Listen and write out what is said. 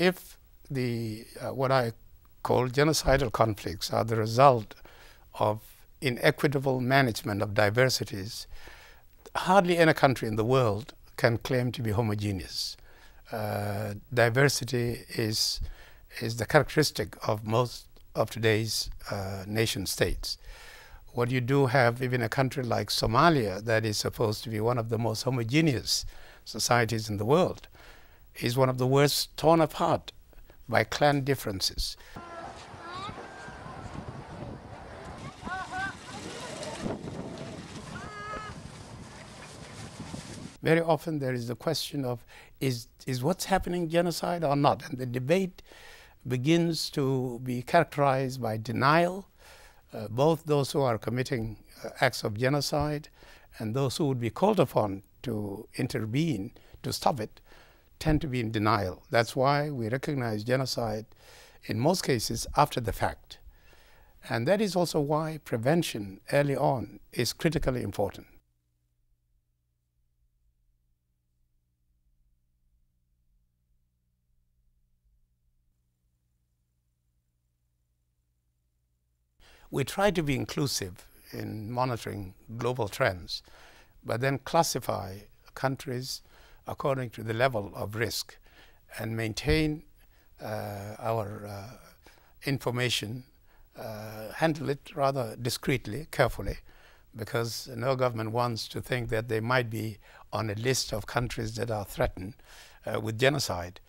if the uh, what I call genocidal conflicts are the result of inequitable management of diversities, hardly any country in the world can claim to be homogeneous. Uh, diversity is is the characteristic of most of today's uh, nation states. What you do have, even a country like Somalia, that is supposed to be one of the most homogeneous societies in the world, is one of the worst torn apart by clan differences. Very often there is the question of is, is what's happening genocide or not? And the debate begins to be characterized by denial, uh, both those who are committing uh, acts of genocide and those who would be called upon to intervene to stop it tend to be in denial. That's why we recognize genocide in most cases after the fact. And that is also why prevention early on is critically important. We try to be inclusive in monitoring global trends, but then classify countries according to the level of risk and maintain uh, our uh, information, uh, handle it rather discreetly, carefully, because no government wants to think that they might be on a list of countries that are threatened uh, with genocide.